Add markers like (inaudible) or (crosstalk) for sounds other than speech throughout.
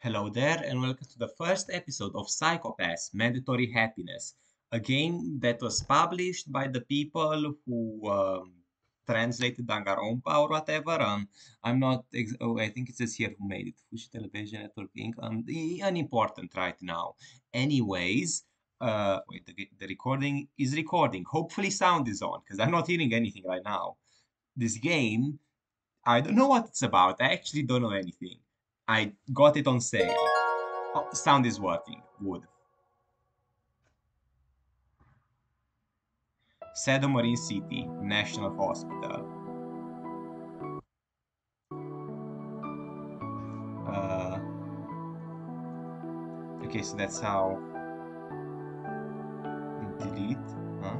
Hello there, and welcome to the first episode of Psycho-Pass Mandatory Happiness, a game that was published by the people who um, translated Danganronpa or whatever. Um, I'm not. Ex- oh, I think it says here who made it. Fuji Television Network Inc. Um, unimportant right now. Anyways, uh, wait, the, the recording is recording. Hopefully, sound is on because I'm not hearing anything right now. This game, I don't know what it's about. I actually don't know anything. I got it on sale. Oh, sound is working. Good. Sado Marine City National Hospital. Uh, okay, so that's how. Delete. Huh?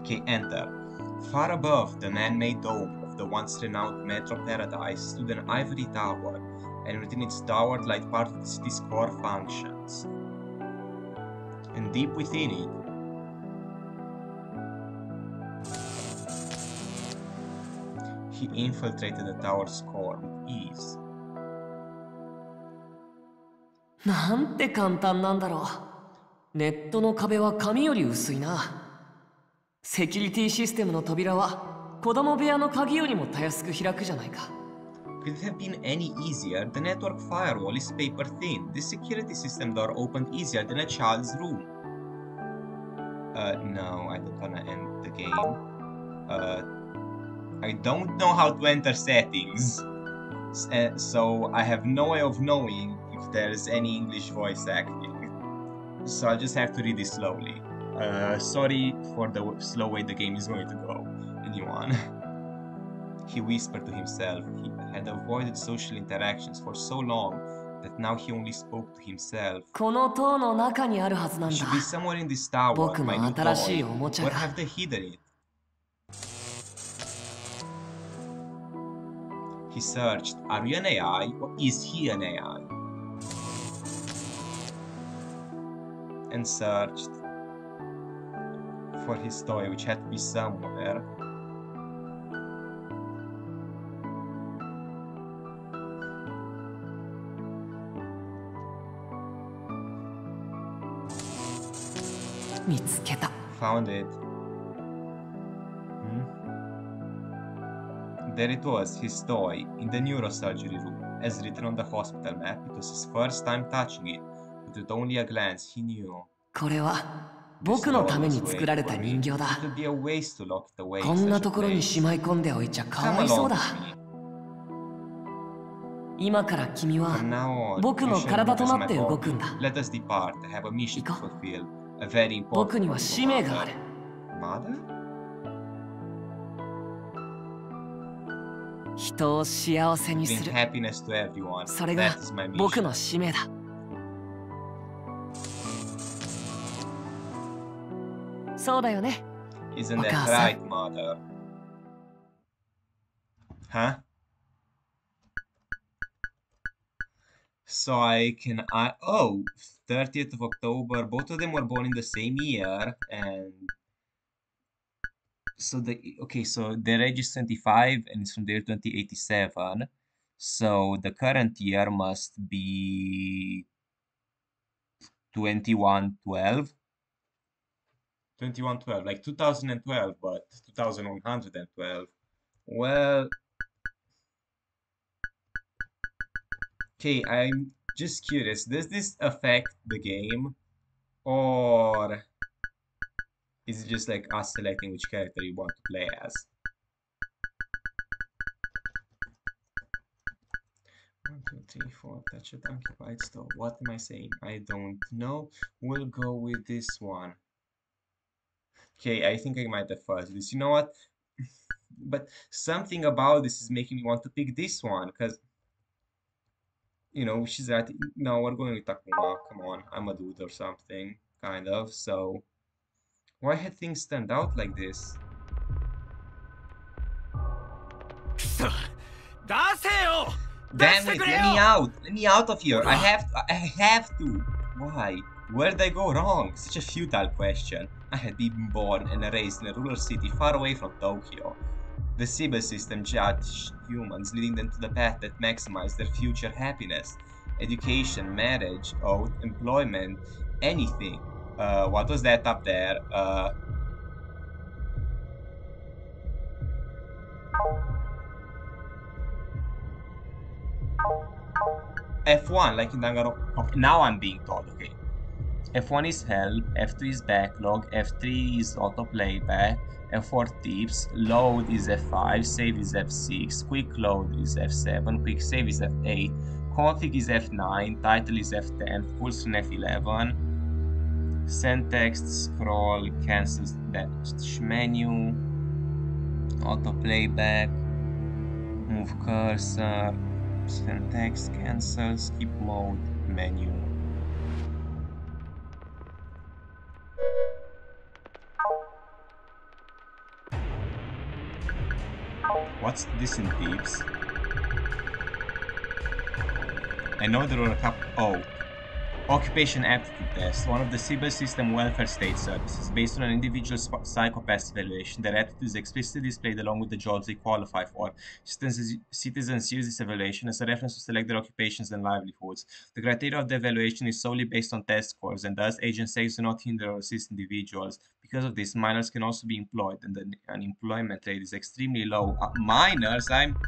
Okay, enter. Far above the man-made dome of the once renowned Metro Paradise stood an ivory tower, and within its tower lay part of the city's core functions. And deep within it, he infiltrated the tower's core with ease. なんて簡単なんだろうネットの壁は紙より薄いなセキュリティシステムの扉は子供部屋の鍵よりもたやすく開くじゃないか Could it have been any easier? The network firewall is paper thin. The security system door opened easier than a child's room. Uh, no, I don't wanna end the game. Uh, I don't know how to enter settings. S- uh, so I have no way of knowing if there's any English voice acting. So I just have to read it slowly. Uh, sorry for the w- slow way the game is going to go. anyone. (laughs) he whispered to himself. He had avoided social interactions for so long that now he only spoke to himself. Should be somewhere in this tower, my new toy. Where have they hidden it? He searched, are you an AI or is he an AI? And searched for his toy, which had to be somewhere 見つけた Found it. Hmm? There it was, his toy, in the neurosurgery room. As written on the hospital map, it was his first time touching it, but with only a glance he knew. これは僕のために作られた人形だこんなところに.しまい込んでおいちゃかわいそうだ.今から君は僕の体となって動.くんだ行こ fulfill. 僕には使命がある。人を幸せにする。それが僕の使命だ。そうだよね。お母。So I can I oh 30th of October. Both of them were born in the same year, and so the okay. So their age is 25, and it's from the year 2087. So the current year must be 2112. 2112, like 2012, but 2112. Well, okay, I'm just curious. Does this affect the game? Or is it just like us selecting which character you want to play as? One, two, three, four, touch it, occupied stove. What am I saying? I don't know. We'll go with this one. Okay, I think I might have first this. You know what? (laughs) But something about this is making me want to pick this one, because you know, she's at, no, we're going with Takuma, come on, I'm a dude or something, kind of, so... Why had things stand out like this? (laughs) Damn it, let me out! Let me out of here! I have to, I have to! Why? Where'd I go wrong? Such a futile question. I had been born and raised in a rural city far away from Tokyo. The Sibyl system judged humans, leading them to the path that maximized their future happiness. Education, marriage, oath, employment, anything. Uh, what was that up there? Uh, F1, like in Danganronpa. Now I'm being told, okay. F1 is help, F2 is backlog, F3 is auto playback, F4 tips, load is F5, save is F6, quick load is F7, quick save is F8, config is F9, title is F10, full screen F11, send text, scroll, cancel dash menu, auto playback, move cursor, send text, cancel, skip mode, menu. What's this in tips? I know there were a couple. Oh. Occupation aptitude test, one of the Sibyl system welfare state services, based on an individual Psycho-Pass evaluation. Their aptitude is explicitly displayed along with the jobs they qualify for. Citizens, citizens use this evaluation as a reference to select their occupations and livelihoods. The criteria of the evaluation is solely based on test scores, and thus agencies do not hinder or assist individuals. Because of this, minors can also be employed, and the unemployment rate is extremely low. Uh, minors? I'm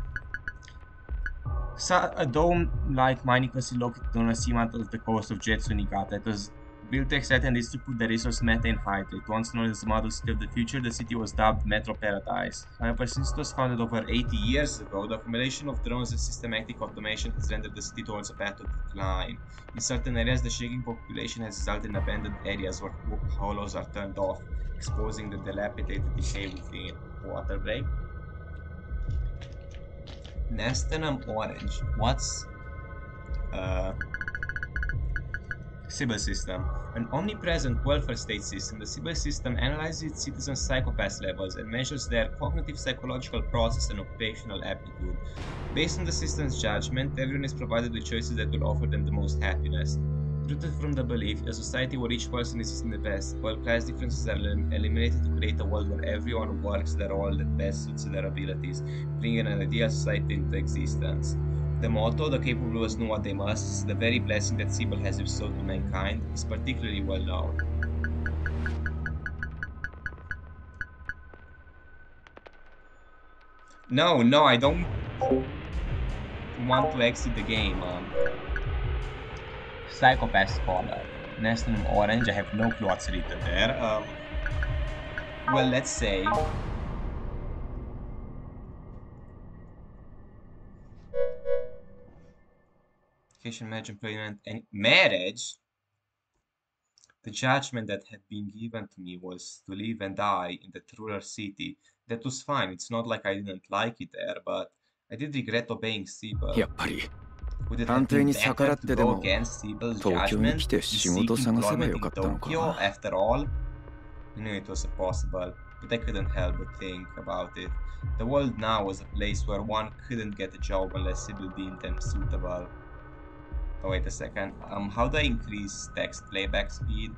a dome like mining facility on a seamount of the coast of Jetsu Niigata. It was built to extract and distribute the resource methane hydrate. Once known as the model city of the future, the city was dubbed Metro Paradise. However, since it was founded over 80 years ago, the accumulation of drones and systematic automation has rendered the city towards a path of decline. In certain areas, the shrinking population has resulted in abandoned areas where hollows are turned off, exposing the dilapidated decay within. Water break? Nasturtium Orange. What's uh, Sibyl system? An omnipresent welfare state system, the Sibyl system analyzes its citizens' Psycho-Pass levels and measures their cognitive psychological process and occupational aptitude. Based on the system's judgment, everyone is provided with choices that will offer them the most happiness. Rooted from the belief, a society where each person is in the best, while class differences are eliminated to create a world where everyone works their role that best suits their abilities, bringing an ideal society into existence. The motto, the capable know what they must, the very blessing that Sibyl has bestowed to mankind, is particularly well known. No, no, I don't want to exit the game. Um, Psychopath Scholar. National Orange, I have no clue what's written there. Um, well, let's say... Education, marriage, employment, and marriage? The judgment that had been given to me was to live and die in the rural city. That was fine. It's not like I didn't like it there, but I did regret obeying Sibyl. 探偵に逆らってでも東京に来て仕事探せばよかったのか After all, I knew it was possible, but I couldn't help but think about it. The world now was a place where one couldn't get a job unless Sibyl deemed them suitable. Oh, wait a second. Um, how do I increase text playback speed?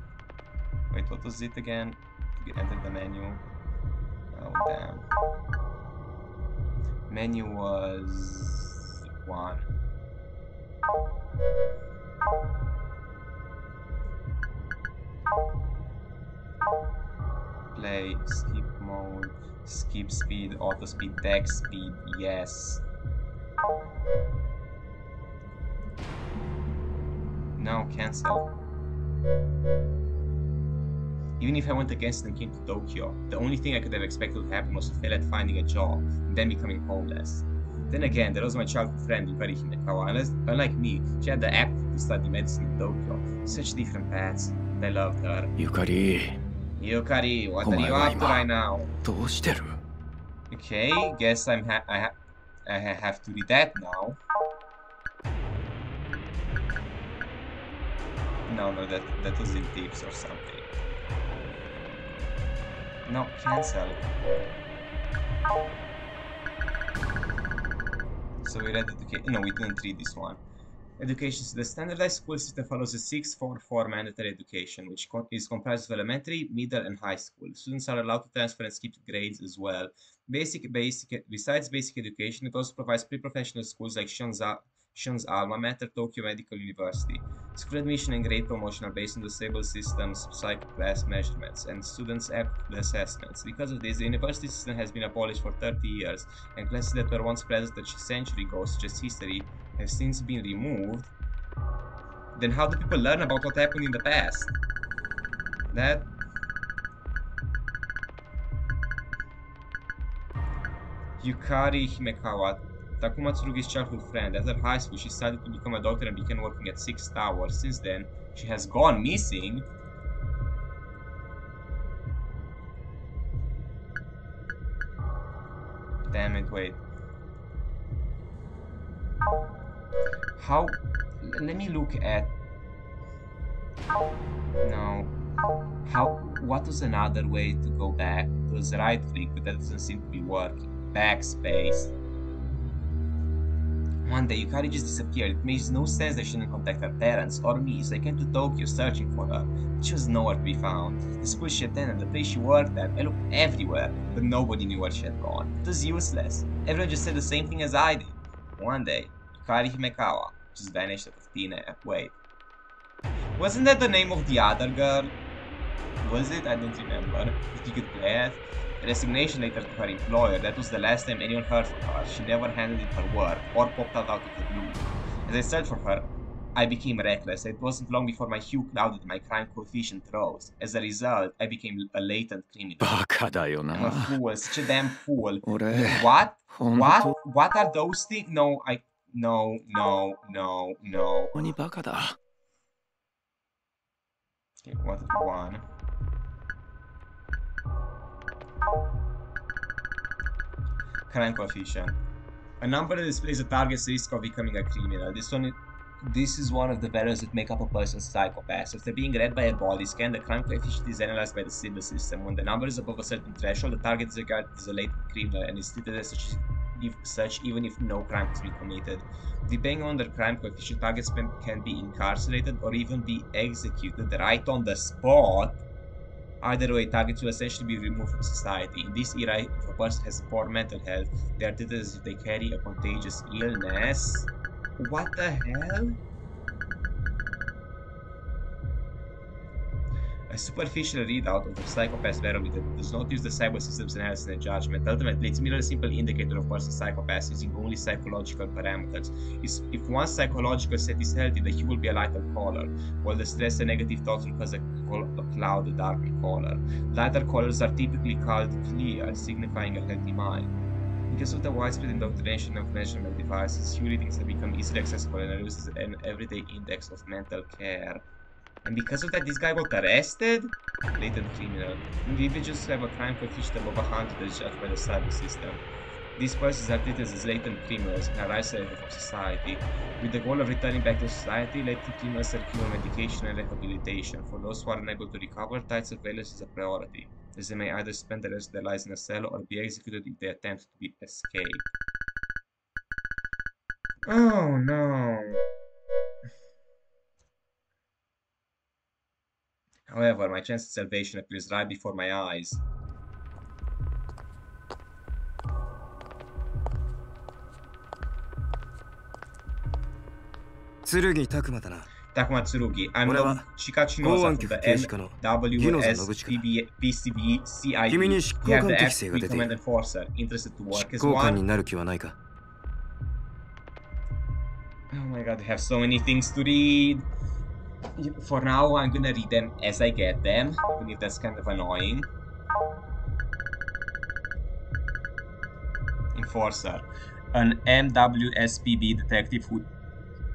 Wait, what was it again? To enter the menu. Oh, damn. Menu was... one. Play, skip mode, skip speed, auto speed, text speed, yes. Now cancel. Even if I went against and came to Tokyo, the only thing I could have expected to happen was to fail at finding a job and then becoming homeless. Then again, there was my childhood friend Yukari Himekawa, and unlike me, she had the aptitude to study medicine in Tokyo. Such different paths. I loved her. Yukari. Yukari, what are you up to right now? Okay, guess I'm ha I, ha I have to read that now. No, no, that that was in tips or something. No, cancel. So we read okay, no, we didn't read this one. Education. The standardized school system follows a 644 mandatory education, which is comprised of elementary, middle, and high school. Students are allowed to transfer and skip grades as well. Basic, basic. Besides basic education, it also provides pre-professional schools like Shionza, Alma mater, Tokyo Medical University. School admission and grade promotion are based on the stable system's psycho-class measurements and students' aptitude assessments. Because of this, the university system has been abolished for 30 years, and classes that were once present a century ago, such as history, have since been removed, then how do people learn about what happened in the past? That... Yukari Himekawa, Takuma Tsurugi's childhood friend. After high school, she started to become a doctor and began working at Six Towers. Since then, she has gone missing. Damn it, wait. How... Let me look at... No. How... What is another way to go back? It was right click, but that doesn't seem to be working. Backspace. One day, Yukari just disappeared. It makes no sense that she didn't contact her parents or me, so I came to Tokyo searching for her. She was nowhere to be found. The school she attended, the place she worked at, I looked everywhere, but nobody knew where she had gone. It was useless. Everyone just said the same thing as I did. One day, Yukari Himekawa just vanished out of thin air. Wait. Wasn't that the name of the other girl? Was it? I don't remember. If you could play it. Resignation letter to her employer. That was the last time anyone heard from her. She never handed in her work or popped out of the blue. As I searched for her, I became reckless. It wasn't long before my hue clouded my crime coefficient rose. As a result, I became a latent criminal. I'm a fool, such a damn fool. What? What? What are those things? No, I... No, no, no, no. Okay, what is one? Crime coefficient. A number that displays a target's risk of becoming a criminal. This one, this is one of the values that make up a person's Psycho-Pass. After being read by a body scan, the crime coefficient is analyzed by the Sibyl system. When the number is above a certain threshold, the target is regarded as a latent criminal and is treated as such, if such even if no crime has been committed. Depending on the crime coefficient, targets can be incarcerated or even be executed right on the spot Either way, targets will essentially be removed from society. In this era, if a person has poor mental health, they are treated as if they carry a contagious illness. What the hell? A superficial readout of the psychopath's barometer does not use the Sibyl system's analysis and judgment. Ultimately, it's merely a simple indicator of a person's Psycho-Pass using only psychological parameters. If one psychological set is healthy, the hue will be a lighter color, while the stress and negative thoughts will cause a, a cloud a darker color. Lighter colors are typically called clear, signifying a healthy mind. Because of the widespread indoctrination of measurement devices, hue readings have become easily accessible and are used as an everyday index of mental care. And because of that, this guy got arrested? Latent criminal. Individuals who have a crime coefficient above 100 as judged by the Sibyl system. These persons are treated as latent criminals and are isolated from society. With the goal of returning back to society, latent criminals are given medication and rehabilitation. For those who are unable to recover, tight surveillance is a priority, as they may either spend the rest of their lives in a cell or be executed if they attempt to be escape. Oh no. However, my chance of salvation appears right before my eyes. Tsurugi Takuma Takuma Tsurugi. I'm the Chikachi Noza from the NWSPB, CID. You have the FP Command Enforcer. Interested to work as one? Oh my god, I have so many things to read. For now, I'm gonna read them as I get them, even if that's kind of annoying. Enforcer. An MWSPB detective who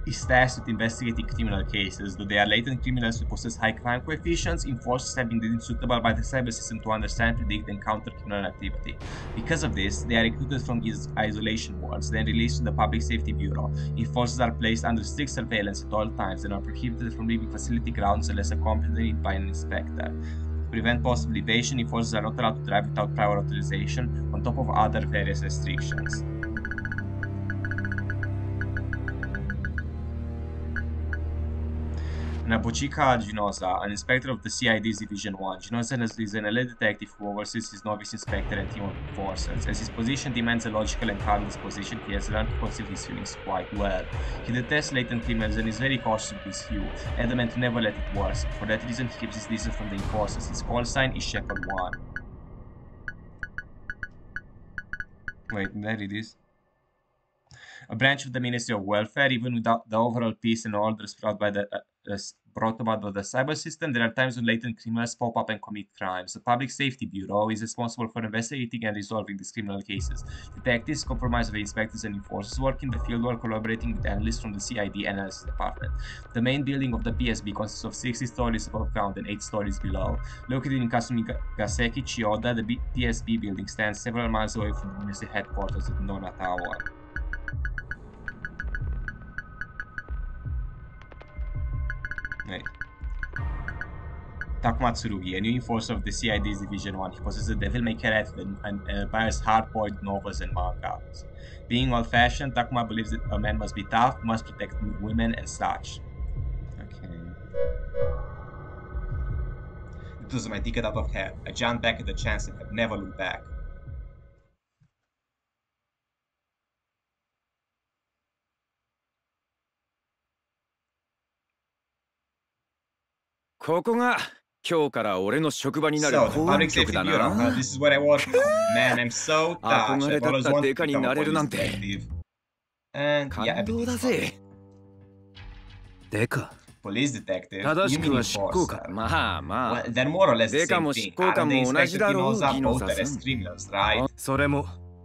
is tasked with investigating criminal cases. Though they are latent criminals who possess high crime coefficients, enforcers have been deemed suitable by the Sibyl system to understand, predict, and counter criminal activity. Because of this, they are recruited from these isolation wards, then released to the Public Safety Bureau. Enforcers are placed under strict surveillance at all times and are prohibited from leaving facility grounds unless accompanied by an inspector. To prevent possible evasion, enforcers are not allowed to drive without prior authorization, on top of other various restrictions. Nobuchika Ginoza, an inspector of the CID's Division 1. Ginoza is an elite detective who oversees his novice inspector and team of enforcers. As his position demands a logical and calm disposition, he has learned to conceal his feelings quite well. He detests latent criminals and is very cautious of his few, adamant to never let it worsen. For that reason, he keeps his distance from the enforcers. His call sign is Shepherd 1. Wait, there it is a branch of the Ministry of Welfare, even without the overall peace and order brought by the uh, Uh, brought about by the Sibyl system, there are times when latent criminals pop up and commit crimes. The Public Safety Bureau is responsible for investigating and resolving these criminal cases. Detectives comprise of inspectors and enforcers work in the field while collaborating with analysts from the CID Analysis Department. The main building of the PSB consists of 60 stories above ground and 8 stories below. Located in Kasumigaseki, Chiyoda, the PSB building stands several miles away from the ministry headquarters at Nona Tower. Takuma Tsurugi, a new enforcer of the CID's Division 1. He possesses a devil may care attitude and uh, buys hard-boiled novels and mangas. Being old-fashioned, Takuma believes that a man must be tough, must protect women and such. Okay. It was my ticket out of hell. I jumped back at the chance and have never looked back. ここが今日から俺の職場になるだな。デカ (laughs) になれるなんて。デカ。正しくは執行官。まあまあ。デカも執行官も同じだろう。それも。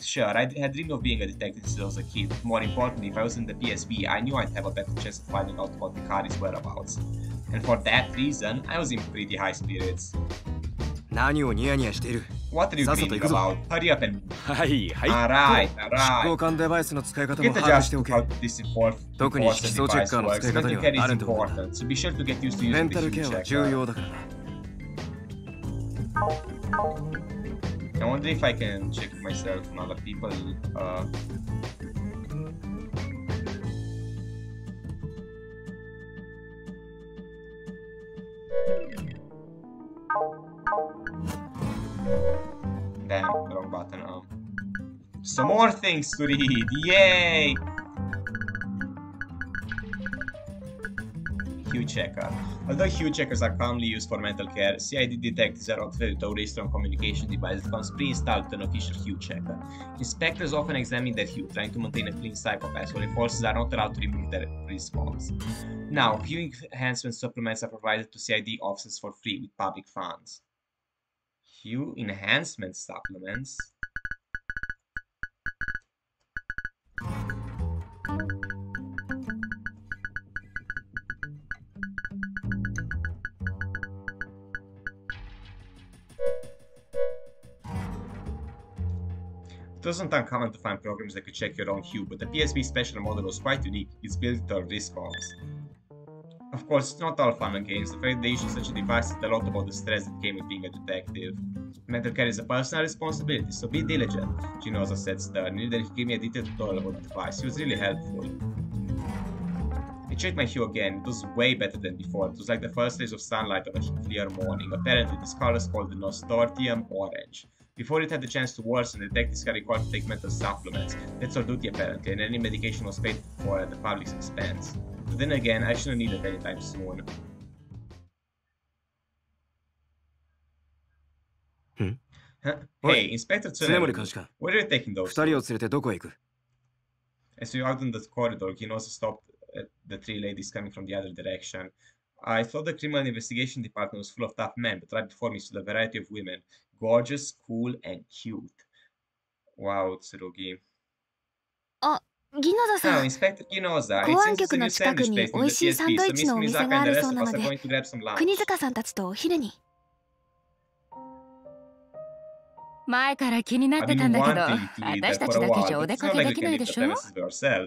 Sure, I had dreamed of being a detective since I was a kid. More importantly, if I was in the PSB, I knew I'd have a better chance of finding out about the Mikari's whereabouts. And for that reason, I was in pretty high spirits. What are you dreaming about? Hurry up and... Alright, alright. Get the adjusted to how this important device works. Mental care is important, so be sure to get used to using the check. I wonder if I can check myself on other people. Uh, damn, wrong button. Um, some more things to read. Yay! Hue checker. Although hue checkers are commonly used for mental care, CID detectives are outfitted with a strong communication device that comes pre-installed with an official hue checker. Inspectors often examine their hue, trying to maintain a clean Psycho-Pass, while enforcers are not allowed to remove their response. Now, hue enhancement supplements are provided to CID officers for free with public funds. Hue enhancement supplements? It wasn't uncommon to find programs that could check your own hue, but the PSP special model was quite unique. It's built to a response. Of course, it's not all fun and games. The fact they issue such a device said a lot about the stress that came with being a detective. Mental care is a personal responsibility, so be diligent, Ginoza said sternly. Then he gave me a detailed tutorial about the device. He was really helpful. I checked my hue again. It was way better than before. It was like the first rays of sunlight on a clear morning. Apparently, this color is called the Nasturtium Orange. Before it had the chance to worsen, the detectives are required to take mental supplements. That's our duty apparently, and any medication was paid for at the public's expense. But then again, I shouldn't need it anytime soon. hey, Inspector Tsunami, where are you taking those? As we out in the corridor, he also stopped uh, the three ladies coming from the other direction. I thought the criminal investigation department was full of tough men, but right before me stood a variety of women. Gorgeous, cool, and cute. Wow, Tsurugi. あ、ギノザさん。公安局の近くに美味しいサンドイッチのお店があるそうなので、国塚さんたちとお昼に。前から気になってたんだけど、私たちだけじゃお出かけできないでしょ？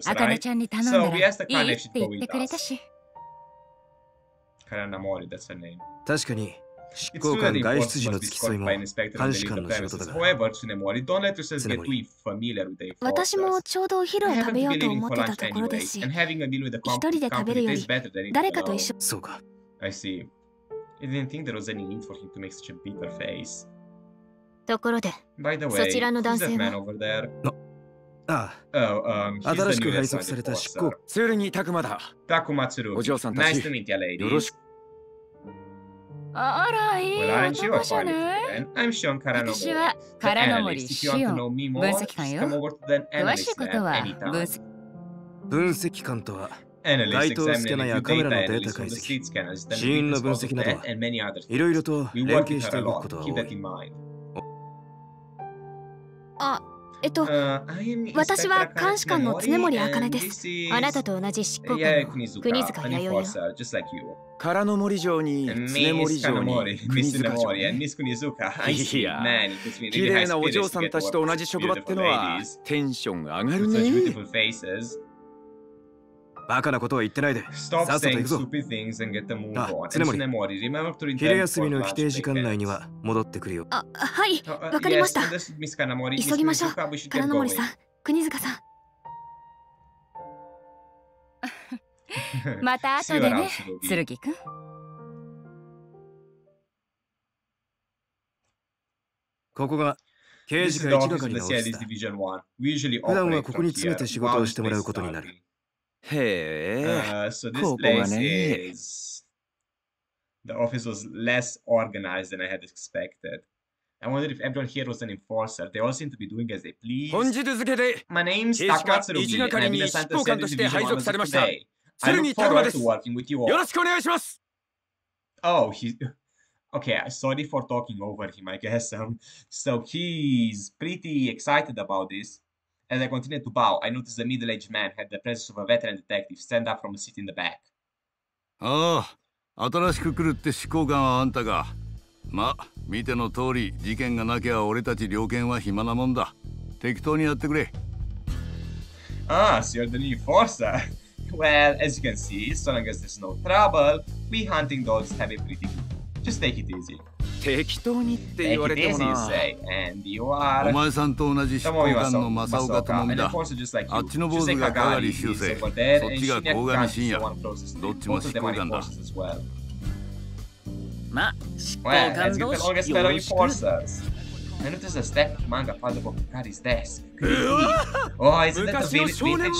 あかちゃんに頼んだらいいって言ってくれたし。確かに。執行官外出時の付き添いも監視官の仕事だから。私もちょうどお昼を食べようと思ってたところです。し一人で食べるより誰かと一緒。そうか。I didn't think there was any need for him to make such a bitter face. ところで By the way, そちらの男性は？ああ、新しく配属された執行それにたくまだ。お嬢さんたち。よろしく。あら、いい男じゃない？私は空の森シオン分析官よ。詳しいことは分析。分析官とは該当スキャナやカメラのデータ解析、死因の分析などいろいろと連携して動くことが多い。あえっと、私は監視官の常森茜です。あなたと同じ執行官の国塚。弥生よ。空の森城に、常森城に、国塚城に。いや、綺麗なお嬢さんたちと同じ職場ってのは、テンション上がるね。バカなことは言ってないで。さっさと行くぞ。あつねもり、昼休みの規定時間内には戻ってくるよ。あ、はい、わかりました。急ぎましょう。カラノモリさん、国塚さん。(laughs) また後でね、剣くん。ここが刑事課一係のオフだ。普段はここに詰めて仕事をしてもらうことになる。Hey, uh, so this cool place is the office was less organized than I had expected. I wondered if everyone here was an enforcer. They all seem to be doing as they please. My name's Takatsu Rugi, and I'm the Santa Santa Division Officer today. I look forward to working with you all. Oh, he's... Okay, sorry for talking over him, I guess. Um, so he's pretty excited about this. As I continued to bow, I noticed a middle-aged man had the presence of a veteran detective stand up from a seat in the back. Ah, ああ、新しく来るって執行官はあんたか。まあ、見ての通り、事件がなきゃ俺たち猟犬は暇なもんだ。適当にやってくれ。Ah, so you're the new enforcer. (laughs) Well, as you can see, so long as there's no trouble, we hunting dogs have a pretty good. Just take it easy. 適当にって言われてもな。お前さんと同じ執行官の正岡智美だ。あっちの坊主がかがり修正。そっちが高賀に深夜。どっちも執行官だ。まあ、執行官同士よろしく。Minutos das Step Manga para colocar his desk. oh, isn't that the vintage shonen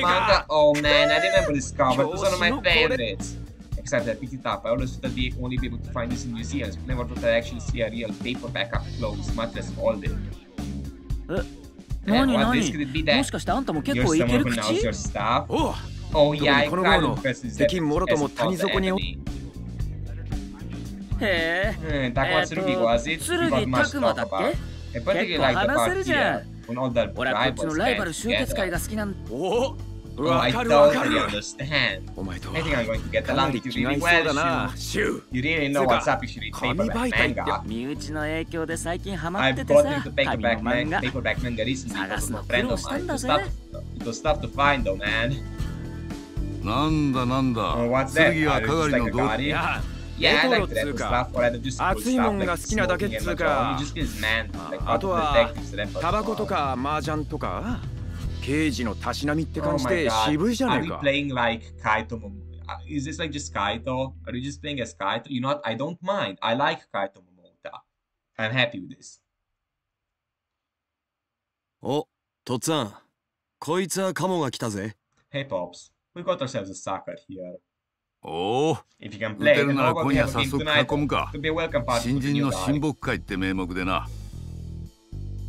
manga? Oh man, I remember this cover. It was one of my favorites except that picked it up. I always thought they only be able to find this in museums. Never thought I'd actually see a real paperback up close, much less all this. Uh, and what this could be that you're someone who knows your stuff? Oh, oh yeah, I kind of impresses that as a enemy. へえ。That was Ruby, was it? We got much to talk about. Eh, I particularly like the part here, when all the rivals had, yeah. おお Oh, I totally understand. I think I'm going to get along with you really well, Shu. You really know what's up if you read paperback manga. I've gotten into paperback manga, paperback manga recently because of a friend of mine. It was tough, it was tough to find though, man. なんだなんだ。次はかがりの動機。Yeah, I like that stuff, or I just cool stuff, like smoking and like, just this man, like, あとは、タバコとか麻雀とか。刑事のたしなみって感じで渋いじゃないか。Are you playing like Kaito? Is this like just Kaito? Are you just playing as Kaito? You know what? I don't mind. I like Kaito Momota. I'm happy with this. お、とっつぁん。こいつはカモが来たぜ。Hey, Pops. We got ourselves a sucker here. おお、打てるなら今夜早速囲むか。新人の親睦会って名目でな。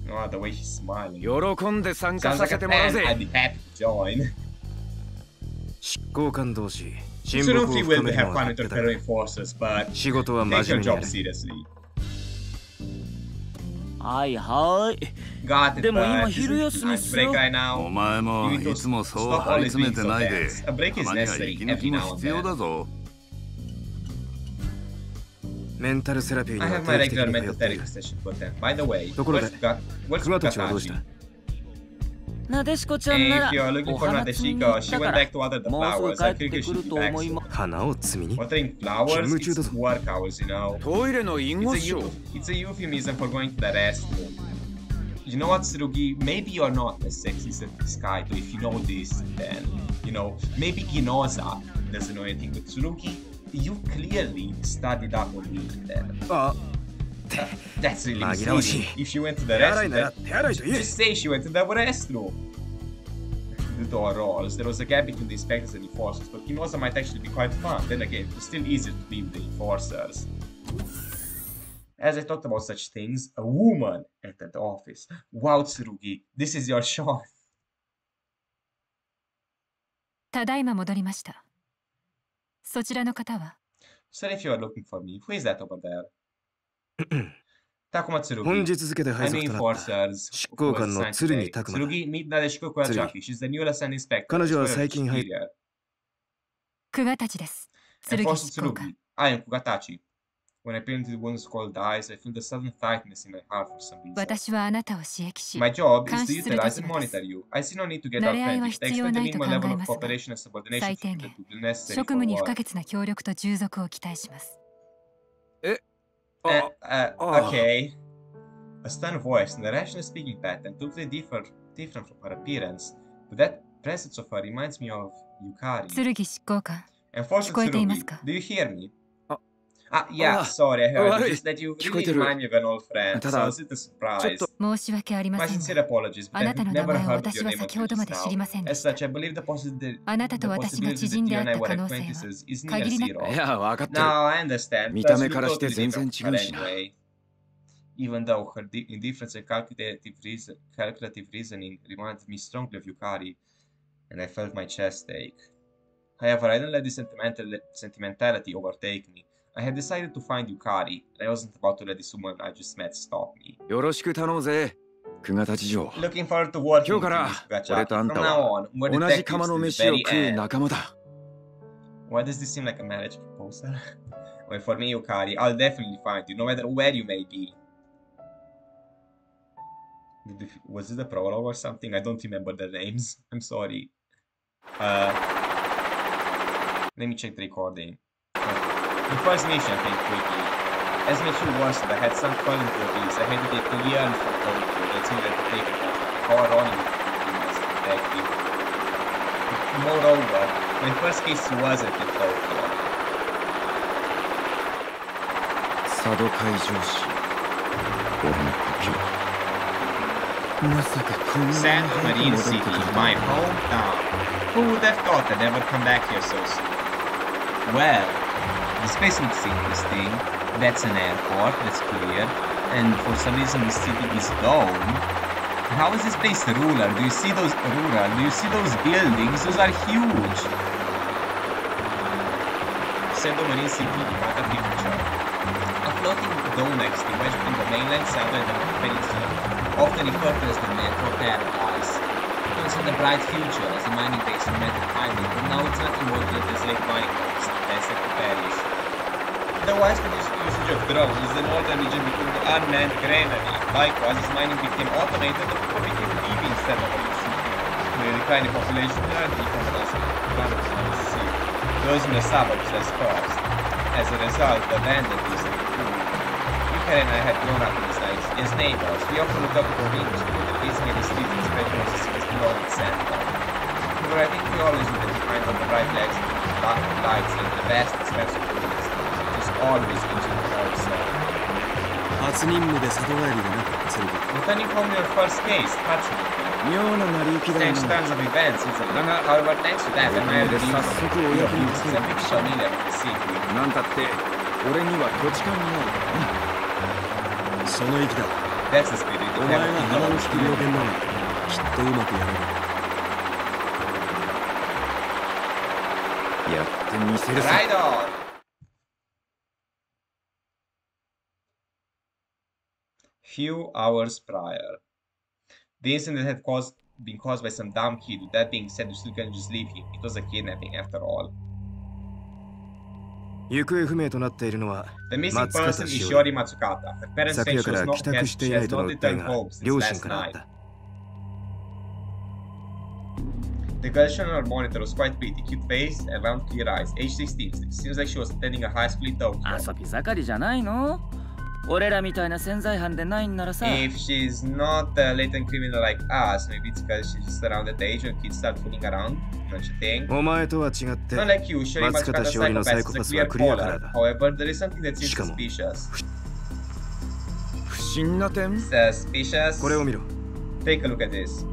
Oh, the way he's smiling. 喜んで参加させてもらうぜ。執行官同士、親睦を深めてもらってたから。仕事は真面目にやる。はいはい。でも今昼休みっすよ。お前もいつもそう張り詰めてないで、たまには息抜きも必要だぞ。Nice メンタルセラピーに I は have my 定期的 regular に mental 通ってい therapy る session for them. By the way, ところで where's クマたちはどうし?たなでしこちゃんな If ら you're looking お for 花摘みに Nadeshiko, 行っ she たか went らもう flowers. すぐ帰って you くると思いま soon. 花を摘みに Watering flowers, 勤務中だぞ.トイレの隠語 It's a, 書 eu- it's a euphemism for going to the restroom. You know what, Tsurugi? Maybe you're not as sexy as this guy, but if you know this, then, you know, maybe Ginoza doesn't know anything, but Tsurugi, you clearly studied up on me then. Uh, (laughs) that's really misleading. If she went to the restroom, just say she went to the restroom. The door rolls. There was a gap between the inspectors and enforcers, but Ginoza might actually be quite fun. Then again, it's still easier to be with the enforcers. As I talked about such things, a woman entered the office. Wow, Tsurugi, this is your shot. Tadaima, ただいま戻りました。そちらの方は So if you are looking for me, who is that over there? 本.日付で配属となった.執行官の.見拓馬.彼女は最近入っ superior. 久我たちです執行官. I am. When I paint the wounds cold eyes, I feel the sudden tightness in my heart for some reason. My job is to utilize and monitor you. I see no need to get out authentic. I expect the minimal level of cooperation and subordination to the necessary for work. Uh, uh, okay. A stern voice and a rational speaking pattern totally differ, different from her appearance, but that presence of her reminds me of Yukari. Unfortunately, Tsurugi, do you hear me? Ah. Ah, yeah, Ah. sorry, I heard. Worry. Just that you 聞こえ really てる。 remind me of an old friend, so ただ、 I was a little surprised. ちょっ申し訳ありま My せん sincere が apologies, but あな I've たの名 never 前を heard of 私 your は name 先ほどまで until 知り just ません now. で As した such, I believe the possibility, あなた the と私が possibility 知 that 人で you あ and っ I た were 可能性は acquaintances is near 限りなく zero. いや分かってる Now I understand. 見 Plus, た目 you からして totally 全然 different 違 from う her しな anyway. Even though her di- indifference and calculative, reason, calculative reasoning reminded me strongly of Yukari, and I felt my chest ache. However, I didn't let the sentimental sentimentality overtake me. I had decided to find Yukari, and I wasn't about to let this woman I just met stop me. よろしく頼むぜ久我たち城 Looking forward to working 今日 with か you, ら Mr. Gachaki. 俺とあん From た now は on, we're 同じ detectives 釜の to the 飯を very 食う end. 仲間だ Why does this seem like a marriage proposal? (laughs) well, for me, Yukari, I'll definitely find you, no matter where you may be. Did you- Was it a prologue or something? I don't remember the names. (laughs) I'm sorry. Uh, let me check the recording. Uh, the first mission came quickly. As my two was I had some fun into this. I had to get clear from Tokyo. That's all I had to take it How ironic it was detective. Moreover, my first case wasn't in Tokyo. 佐渡海上市俺の故郷まさかこんなに San 早く Marine 戻って City, くると my は hometown. Who would have thought I'd ever come back here so soon? Well, this place looks interesting. That's an airport, that's clear. And for some reason the city is dome. How is this place rural? Do you see those rural? Do you see those buildings? Those are huge. Sendo Marine City, what a picture. A floating dome next to between the mainland, southern the peninsula, often referred to as the Metro Paradise. Once in the bright future as a mining base for Metal Island, but now it's nothing more than a desolate mining destined to perish. Oh, the widespread use- usage of drones is the northern region between the unmanned granary. Likewise, as mining became automated, the people became instead of city. The declining population and the economic economics of the sea. Those in the suburbs less first. As a result, the abandoned is improved. Yukari and I had grown up in these nights as neighbors. We often looked up at the together, gazing the streets and especially as the below the center. However, I think we always knew that behind all the bright lights, lights and the vast expanse of 初任務で里帰りでなかったセルビまたに込んでる何な成り行きだよな早速お役に立てって俺には土地勘があるからなその息だの引き両言なっとうまくやるやってみせる Few hours prior. The incident had caused been caused by some dumb kid. With that being said, you still can't just leave him. It was a kidnapping after all. 行方不明となっているのは The missing 松 person 方 is し Shiori Matsukata. Her parents 昨 say 夜 she か was ら not 帰 get, 宅してい she な has いとの not 訴え returned が home since 両親 last からあっ night. た The girl shown on her monitor was quite pretty, cute face and round clear eyes, age 16. Seems like she was attending a high school in Tokyo. 遊び盛りじゃないの 俺らみたいな潜在犯でないんならさ If she's not a latent criminal like us, maybe it's because she's just around that age when kids start fooling around, don't you think? お前とは違って Not like you, Shuri 松方 Matsukata's しおりの psychopath サイコ is パ a ス clear はクリアから caller. だ However, there is something that seems しかも suspicious. 不審な点 Suspicious? これを見ろ Take a look at this.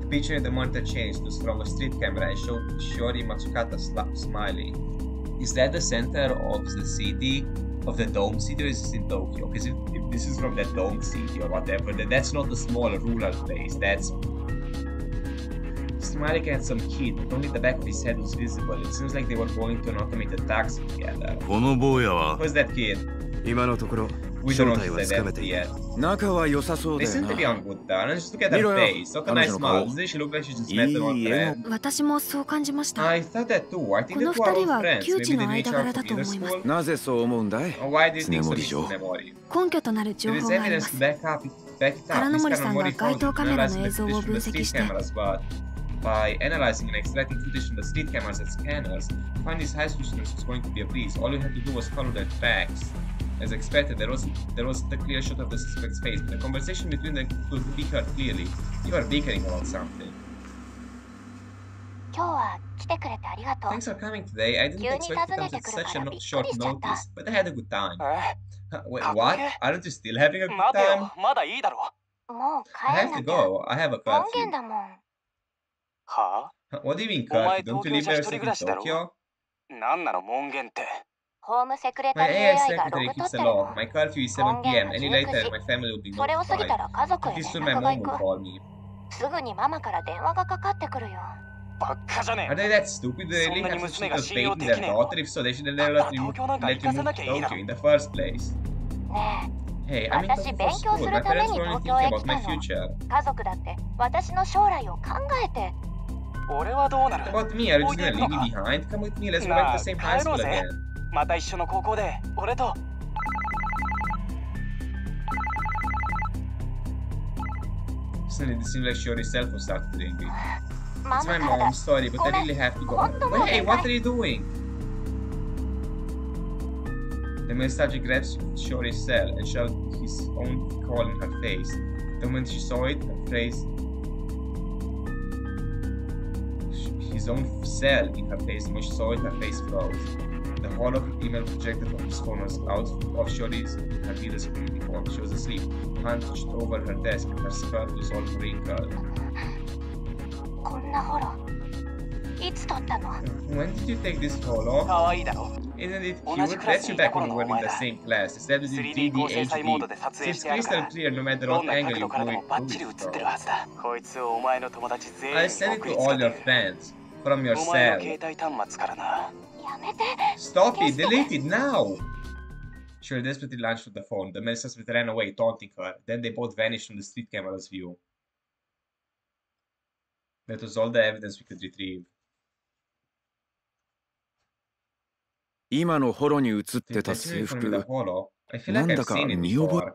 The picture in the monitor changed to from a street camera and showed Shiori Matsukata sla- smiling. Is that the center of the city? Of the dome city or is this in Tokyo? Because if, if this is from that dome city or whatever, then that's not a small rural place. That's smiling at some kid, but only the back of his head was visible. It seems like they were going to an automated taxi together. この坊やは Who's that kid? 今のところ We 正体はつかめている。仲は良さそうだよな。見ろよ。彼女の顔。いいえ。私もそう感じました。この二人は窮地の間柄だと思います。なぜそう思うんだい常森城。根拠となる情報があります。原野森さんが街頭カメラの映像を分析して。by analyzing and extracting footage from the street cameras and scanners, find these high school students who's going to be a police. All you have to do was follow their tracks. As expected, there was there was the clear shot of the suspect's face, but the conversation between them could be heard clearly. You are bickering about something. Thanks for coming today. I didn't expect to come at such a short notice, but I had a good time. Wait, what? Aren't you still having a good time? I have to go. I have a curfew. What do you mean curfew? Don't you live here in Tokyo? My AI secretary keeps. My curfew is 7 p.m. Any later, my family will be notified. Pretty soon my mom will call me. Are they that stupid? They really have such a faith in their daughter? If so, they should have let you, let you move to Tokyo in the first place. Hey, I'm in Tokyo school. My parents were only thinking about my future. About me, are you just gonna leave me behind? Come with me, let's go back to the same high school again. また一緒の高校で俺と Suddenly, this seems like she herself who started doing it. It's my mom, sorry, but I really have to go. Hey, what are you doing? The Mestaji grabs Shiori's cell and shouts his own call in her face. The moment she saw it, her face his own cell in her face, and when she saw it, her face froze the hall of email projected from its corners out of Shuri's and Peter's community form. She was asleep, hunched over her desk, her skirt was all wrinkled. When did you take this photo? Isn't it cute? That's you back when we were in the same class. Instead of the DDHD. It's crystal clear no matter what angle you go it from. I sent it to all your friends. From yourself. お前の cell. 携帯端末からなやめて Stop it! Delete it now! She desperately lunged for the phone. The men suspect ran away, taunting her. Then they both vanished from the street camera's view. That was all the evidence we could retrieve. 今のホロに映っ Did てた that 制 you from the 服 holo? I feel な like ん I've だか seen it 見覚 before.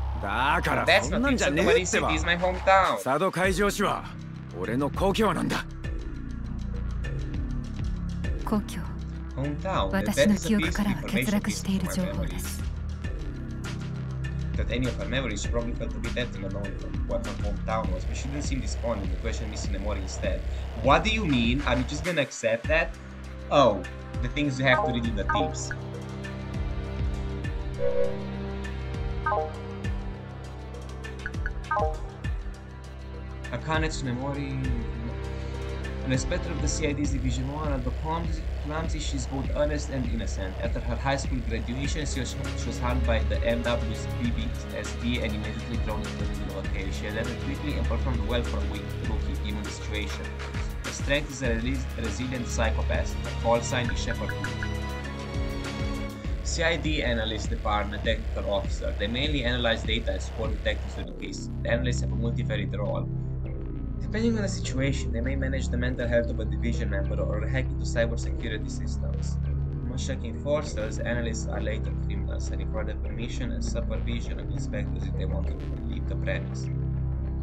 だから That's そん not なん it. じゃ Said ねえ Marine ってば City is my hometown. 佐渡海上市は俺の故郷なんだ故郷 Hometown. That 私の is a 記憶 piece か of らは欠 information 落 missing している from 情 my 報で memories. す That any of her memories she probably felt a bit empty not knowing what her hometown was, but she didn't seem despondent. The question missing memory instead. What do you mean? Are you just gonna accept that? Oh, the things you have to read in the tips. Akane Tsunemori. An inspector of the CID's Division 1, although clumsy, clumsy, she's both honest and innocent. After her high school graduation, she was, she was by the MWPSB and immediately thrown into the middle of a case. She adapted quickly and performed well for a weak rookie, given the situation. Her strength is a resilient Psycho-Pass. Her call sign is Shepherd CID Analyst Department Technical Officer. They mainly analyze data and support detectives with the case. The analysts have a multivariate role. Depending on the situation, they may manage the mental health of a division member or hack into cybersecurity systems. Much like enforcers, analysts are latent criminals and require the permission and supervision of inspectors if they want to leave the premise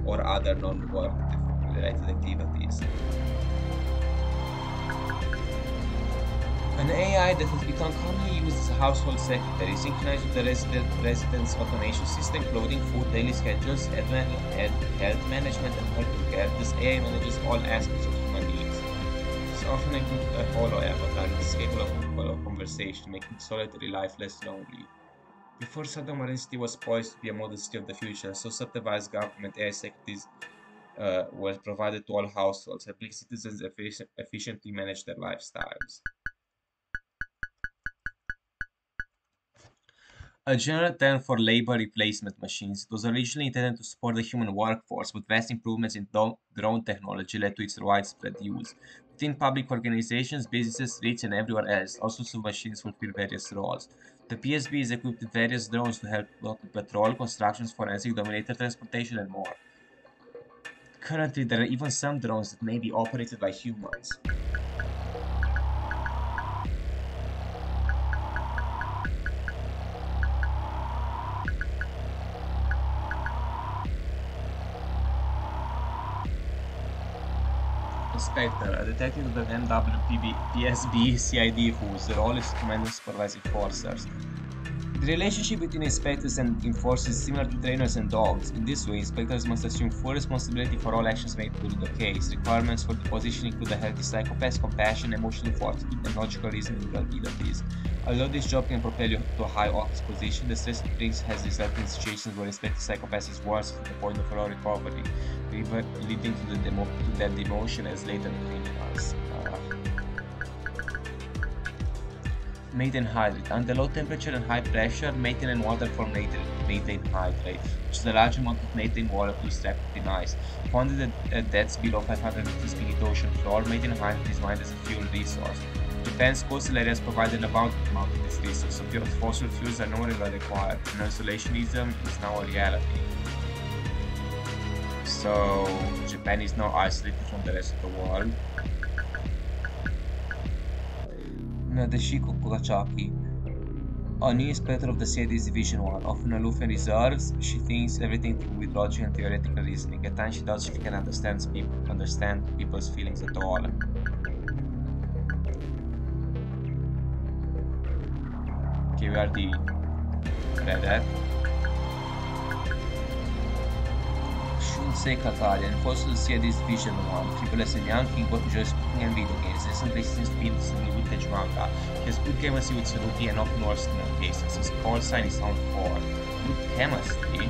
or other non-work related activities. An AI that has become commonly used as a household secretary, synchronized with the resident, residence automation system, clothing, food, daily schedules, health management, and health care. This AI manages all aspects of human needs. It's often a hollow avatar that is capable of conversation, making solitary life less lonely. Before Saddam City was poised to be a model city of the future, so subdivided government AI secretaries uh, were provided to all households, helping citizens efficiently manage their lifestyles. A general term for labor replacement machines, it was originally intended to support the human workforce, but vast improvements in drone technology led to its widespread use. Within public organizations, businesses, streets, and everywhere else, of machines fulfill various roles. The PSB is equipped with various drones to help patrol, constructions, forensic, dominator transportation, and more. Currently, there are even some drones that may be operated by humans. Inspector, a detective of the NWPB PSB CID role is to command and supervise enforcers. The relationship between inspectors and enforcers is similar to trainers and dogs. In this way, inspectors must assume full responsibility for all actions made during the case. Requirements for the position include a healthy Psycho-Pass, compassion, emotional fortitude, and logical reasoning abilities. Although this job can propel you to a high office position, the stress it brings has resulted in situations where inspector Psycho-Pass is worse to the point of raw recovery, leading to, the demo to their demotion as latent criminals. Methane hydrate. Under low temperature and high pressure, methane and water form methane hydrate, which is a large amount of methane water plus trapped in ice. Found uh, at depths below 550 beneath ocean floor, methane hydrate is mined as a fuel resource. Japan's coastal areas provide an abundant amount of this resource, so pure fossil fuels are no longer required, and isolationism is now a reality. So, Japan is now isolated from the rest of the world. Nadeshiko Kugatachi, a new inspector of the CID's Division 1, often aloof and reserved, she thinks everything through with logic and theoretical reasoning. At times she does she can understand, people, understand people's feelings at all. Okay, we are the Shunsei Katarian, forces the CID's Division 1, triple S and Yankee, both enjoy speaking and video games, recently since being recently with Edge Manga. Has good chemistry with Suzuki and works in cases. His call sign is Hound 4. Good chemistry?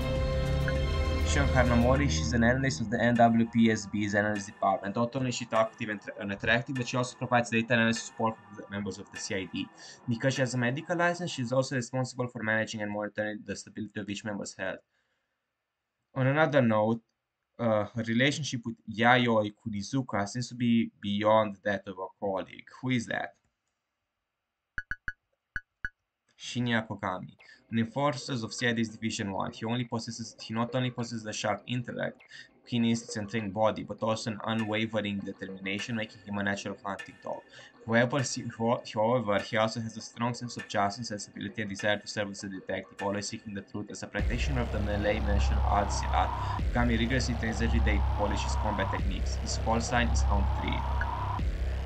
Shion Karanomori, she's an analyst of the MWPSB's analyst department. Not only is she active and attractive, but she also provides data analysis support for the members of the CID. Because she has a medical license, she is also responsible for managing and monitoring the stability of each member's health. On another note, uh, her relationship with Yayoi Kunizuka seems to be beyond that of a colleague. Who is that? Shinya Kogami. An enforcer of CID's Division 1, he only possesses he not only possesses a sharp intellect, trained body, but also an unwavering determination, making him a natural hunting dog. However, however, he also has a strong sense of justice, sensibility, and desire to serve as a detective, always seeking the truth. As a practitioner of the Malay martial arts Silat, Kogami rigorously trains every day to polish his combat techniques. His call sign is Hound 3.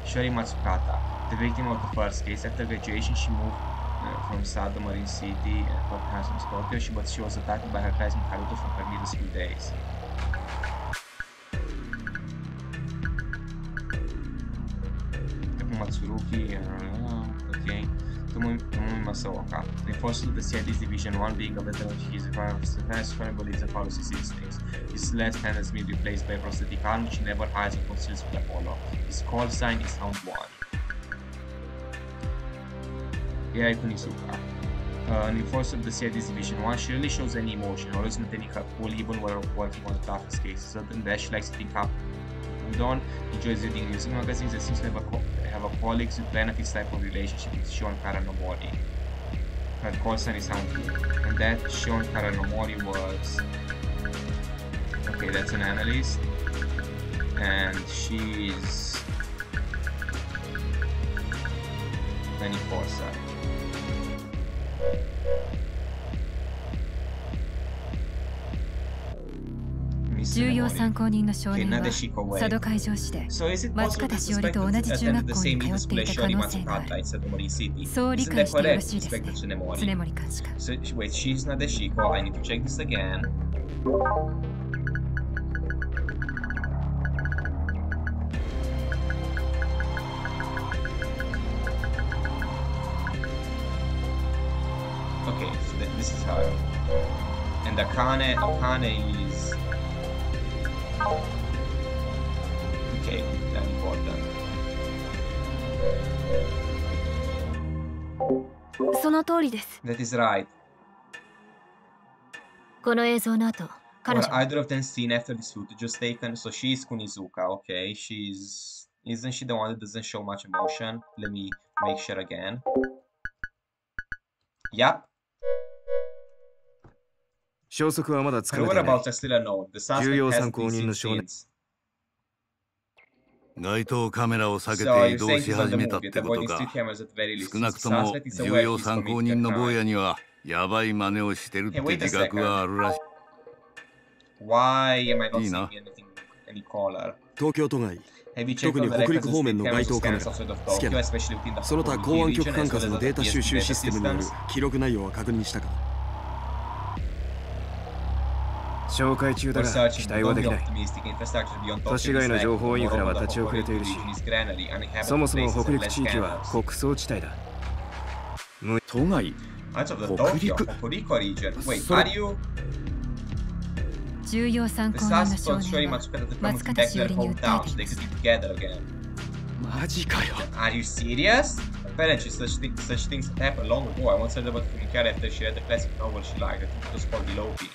Shiori Matsukata, the victim of the first case, after graduation she moved uh, from Sado Marine City and Courthouse in Tokyo, she, but she was attacked by her classmate Haruto from her middle school days. Matsuruki, uh, okay. Tomomi Tomomi Masaoka. Of the CID's Division 1 being a veteran, is of defense, vulnerabilities, and follows his instincts. His left hand has been replaced by a prosthetic arm, which never hides or conceals with Apollo. His call sign is Hound 1. Yai Kunizuka. Uh, an enforcer of the CID's Division 1, she rarely shows any emotion, always maintaining her cool even while working on the toughest cases. Other than that, she likes eating up Udon, enjoys reading music magazines, and seems to have a, have a colleagues with benefits type of relationship with Shion Karanomori. Her call sign is 2. And that Shion Karanomori was... Okay, that's an analyst. And she's... An enforcer. 重要参考人の少年は佐渡海上市で松方しおりと同じ中学校う理官。Okay, so then this その通りです That is right. この映像の後彼 Were 女 either of them seen after this footage was taken? So she's Kunizuka, okay. She's... Isn't she the one that doesn't show much emotion? Let me make sure again. Yep. 消息はまだつかめ And ていない whereabouts are still unknown. The 重要 suspect 参 has 考 been 人の seen 少年 since. 街頭カメラを避けて移動し始めたってことか。少なくとも重要参考人の坊やにはやばい真似をしてるって自覚があるらしい。いいな。東京都外特に北陸方面の街頭カメラスキャナその他公安局管轄のデータ収集システムによる記録内容は確認したか？紹介中だが期待はできない都市外の情報インフラは立ち遅れているしそもそも北陸地域は.穀倉地帯だ都外北陸それ重要参考人の少年は松方しおりに訴えています?マジかよ Are you serious? Apparently such, thi- such things happened long ago. I once heard about Fumikara after she read the classic novel she liked. I think it was called Loki.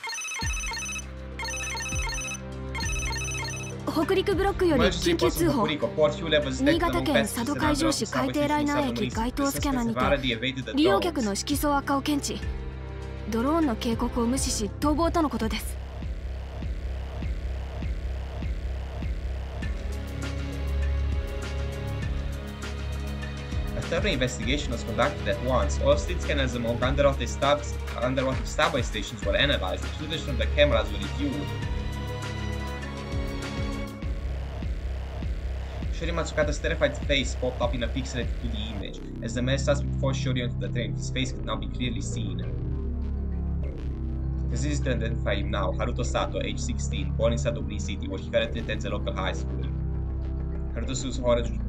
北陸ブロックより緊急通報新潟県佐渡海上市海底ライナー駅該当スキャナーにて利用客.の色素悪化を検知ドローンの警告を無視し逃亡とのことです A thorough investigation was conducted at once. All street scanners among underwater, stab- underwater subway stations were analyzed. The footage from the cameras were reviewed. Shuri Matsukato terrified face popped up in a pixelated 2D image, as the male suspect forced Shuri onto the train, his face could now be clearly seen. It is easy to identify him now, Haruto Sato, age 16, born in Sadobri City, where he currently attends a local high school. Haruto's orange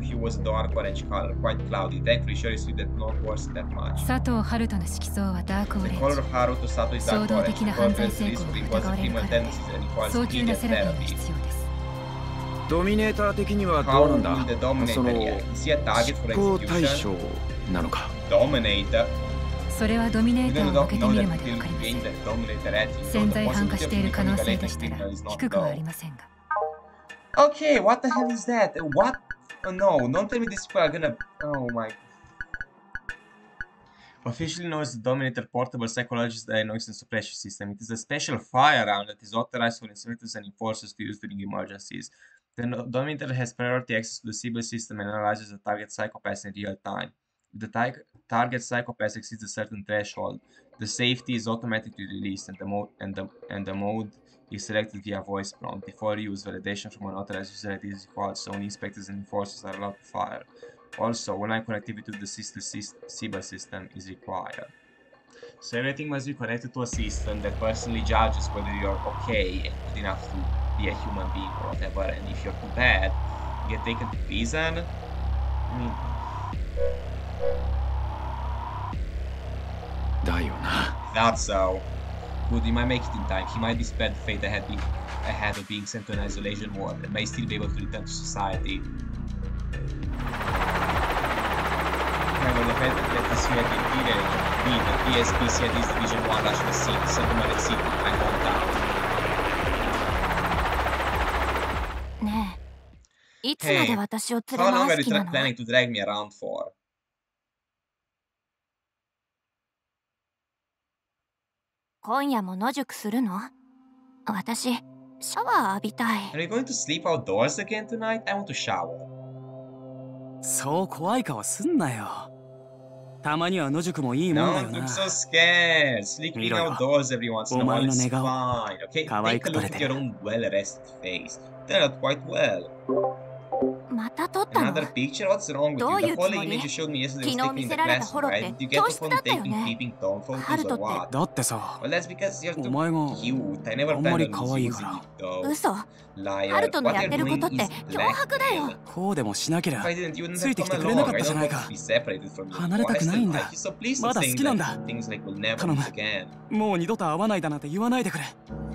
he was a dark orange color, quite cloudy. Thankfully, Shuri's did not worse that much. Sato Haruto's skin is dark orange. The color of Haruto Sato is dark orange. The color of his was the criminal tendencies and requires immediate therapy. 必要ですドミネーター的にはど How うなんだ will the そ Dominator の react? Is he a target 執 for 行対 execution? 象なのか Dominator? それはドミネ We ーター don't を受けて know みる that まで he わかりませ gained ん that Dominator attitude. 潜 So the 在犯化 possibility し of ている可能 becoming a 性 latent でしたら criminal is not 低くはあ low. りませんが Okay, what the hell is that? What? Oh, no, don't tell me these people are gonna. Oh my. Officially known as the Dominator Portable Psychologist Diagnosis and Suppression System, it is a special firearm that is authorized for inspectors and enforcers to use during emergencies. The Dominator has priority access to the Sibyl system and analyzes the target Psycho-Passes in real time. If the tar- target Psycho-Pass exceeds a certain threshold, the safety is automatically released and the mode and the and the mode is selected via voice prompt. Before use, validation from an authorized user is required, so only inspectors and enforcers are allowed to fire. Also, online connectivity to the Sibyl system is required. So everything must be connected to a system that personally judges whether you're okay and good enough to be a human being or whatever. And if you're too bad, you get taken to prison. I mean, だよな Thought so. Good, he might make it in time. He might be spared the fate ahead, be, ahead of being sent to an isolation ward and may still be able to return to society. Poi voglio che ti sia di dire Dean, PSP sia di Division 1 lascia il City, Santo Mare City, いつまで私を How 連れ long 回 are す you 気なの planning to drag me around for? 今夜も野宿するの私シャワー浴びたい Are you going to sleep outdoors again tonight? I want to shower. そう怖い顔すんなよたまには野宿もいいもんだよ look な so scared. Sleeping 見ろよ outdoors every once in a お前 while の is 寝顔 fine, okay? 可愛 Take く a 撮 look れ at て your own well-rested face. Turned out quite well. また撮ったどういう昨日見せられたホロって？教室だったよねハルトっだってさお前があんまり可愛いから。嘘。ハルトのやってることって脅迫だよ。こうでもしなけりゃついてきてくれなかったじゃないか。離れたくないんだ。まだ好きなんだ。頼む。もう二度と会わないだなんて言わないでくれ。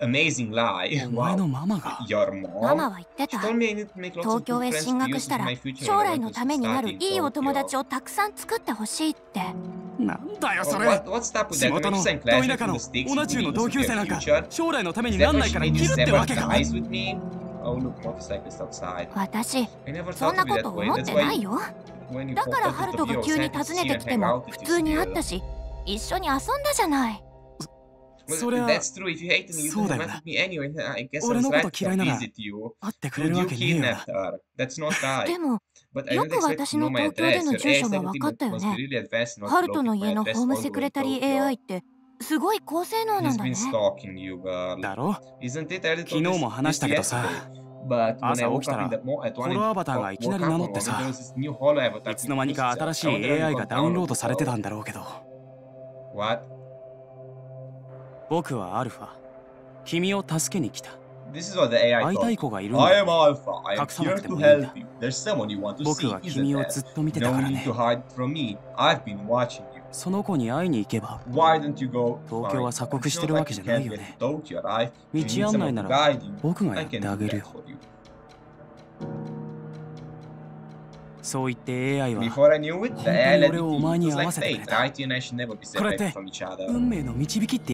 amazing lie. (laughs) お前のママが？ママは言ってた。東京へ進学したら将来のためになるいいお友達をたくさん作ってほしいって。なんだよそれ仕事の遠い中のオナの同級生なんか将来のためになんないから生きるってわけか。私、そんなこと思ってないよ。だからハルトが急に訪ねてきても普通に会ったし、一緒に遊んだじゃない。それは、そうだよな。俺のこと嫌いなら、会ってくれるわけねえよな。でも、よく私の東京での住所が分かったよね。ハルトの家のホームセクレタリー AI って、すごい高性能なんだね。だろ昨日も話したけどさ。朝起きたら、フォロアバターがいきなり名乗ってさ、いつの間にか新しい AI がダウンロードされてたんだろうけど。僕はアルファ。君を助けに来た。会いたい子がいるの隠さなくてもいいだ。僕は君をずっと見てたからね、no、その子に会いに行けば東京は鎖国してるわけじゃないよね。道案内なら僕がやっあげるよ。そう言って AI は本当に俺をお前に合わせてくれた。これって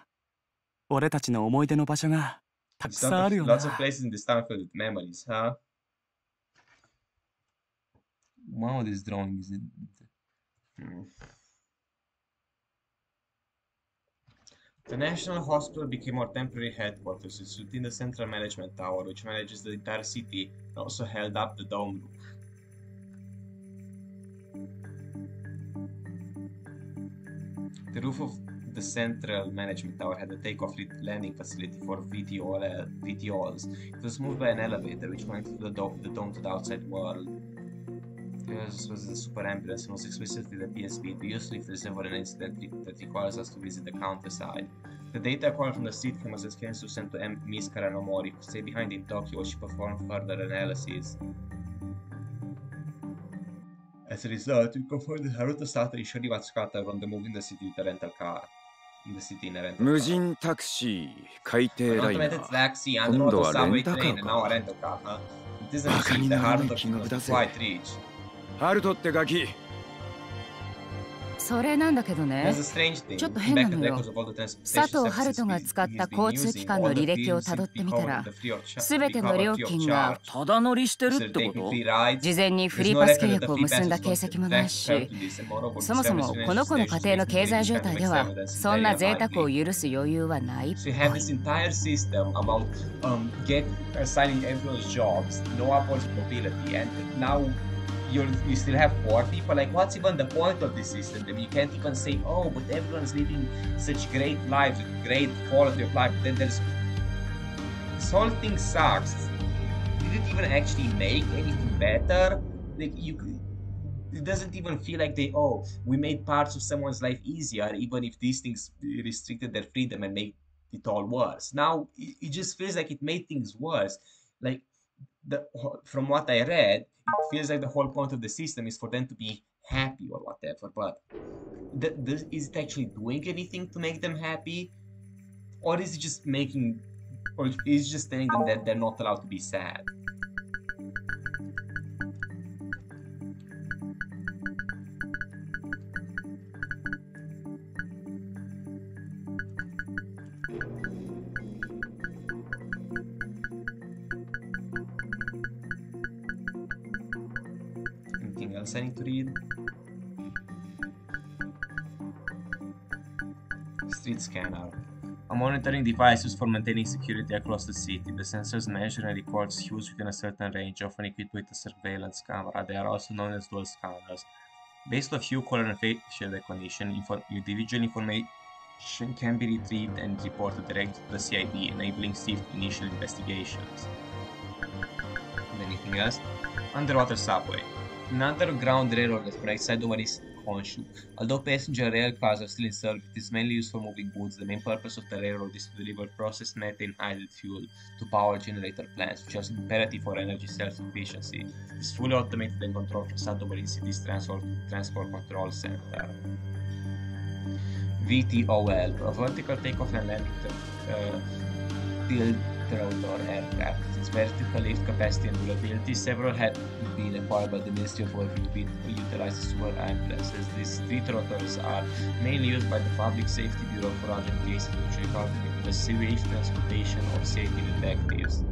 俺たちの思い出の場所がたく There's さんあるよな lots of places in this town filled with memories, huh? Wow, this drawing is in... Hmm. The National Hospital became our temporary headquarters. It's within the Central Management Tower, which manages the entire city and also held up the dome roof. The roof of the Central Management Tower had a takeoff landing facility for VTOL, uh, VTOLs. It was moved by an elevator which connected the, dome, the dome to the outside world. This was the super ambulance and was explicitly the PSB to use if there's ever an incident that requires us to visit the counterside. The data acquired from the street cameras is to send to M. Miss Karanomori, who stayed behind in Tokyo while she performed further analysis. As a result, we confirmed that Haruto Sato initially was caught on the move in the city with a rental car. 無人タクシー、海底ライナー、今度はレンタカーか。バカにならない金額。ハルトってガキ、それなんだけどね。ちょっと変なのよ。佐藤ハルが使った交通機関の履歴をたどってみたら、すべての料金がただ乗りしてるってこと？事前にフリーパス契約を結んだ形跡もないし、そもそもこの子の家庭の経済状態では、そんな贅沢を許す余裕はない。You you still have poor people. Like, what's even the point of this system? Then you can't even say, oh, but everyone's living such great lives, great quality of life. Then there's this whole thing sucks. Did it even actually make anything better? Like you. It doesn't even feel like they oh we made parts of someone's life easier even if these things restricted their freedom and made it all worse. Now it, it just feels like it made things worse. Like the from what I read, feels like the whole point of the system is for them to be happy or whatever. But th- is it actually doing anything to make them happy, or is it just making, or is it just telling them that they're not allowed to be sad? Anything else I need to read? Street scanner. A monitoring device used for maintaining security across the city. The sensors measure and record hues within a certain range, often equipped with a surveillance camera. They are also known as dual scanners. Based on hue, color, and facial recognition, info- individual information can be retrieved and reported directly to the CID, enabling swift initial investigations. Anything else? Underwater subway. An underground railroad that connects Saitama is Honshu. Although passenger rail cars are still in service, it is mainly used for moving goods. The main purpose of the railroad is to deliver processed methane idle fuel to power generator plants, which is imperative for energy self-sufficiency. It is fully automated and controlled from Saitama City's transport, transport control center. VTOL, a vertical takeoff and landing uh, tilt rotor aircraft. Its vertical lift capacity and durability, several had been acquired by the Ministry of War to be utilized as ambulances. These street rotors are mainly used by the Public Safety Bureau for urgent cases, which require the sewage transportation of safety detectives.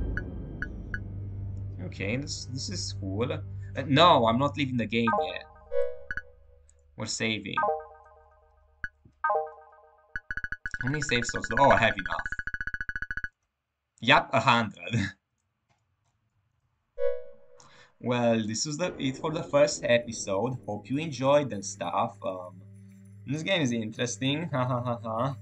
Okay, this this is cool. Uh, no, I'm not leaving the game yet. We're saving. How many save slots? Oh, I have enough. Yep, a hundred. (laughs) well, this was the it for the first episode. Hope you enjoyed and stuff. Um, this game is interesting. Ha ha ha ha.